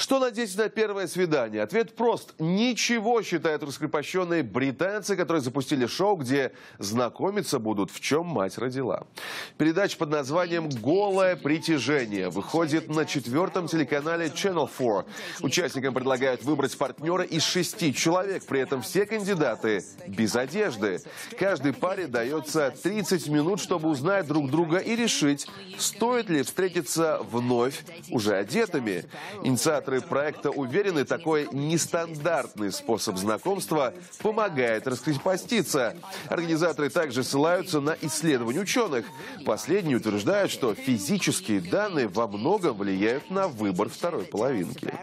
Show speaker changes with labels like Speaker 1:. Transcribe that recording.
Speaker 1: Что надеть на первое свидание? Ответ прост. Ничего, считают раскрепощенные британцы, которые запустили шоу, где знакомиться будут, в чем мать родила. Передача под названием «Голое притяжение» выходит на четвертом телеканале Channel 4. Участникам предлагают выбрать партнера из шести человек, при этом все кандидаты без одежды. Каждой паре дается 30 минут, чтобы узнать друг друга и решить, стоит ли встретиться вновь уже одетыми. Инициаторы проекта уверены, такой нестандартный способ знакомства помогает раскрепоститься. Организаторы также ссылаются на исследования ученых. Последние утверждают, что физические данные во многом влияют на выбор второй половинки.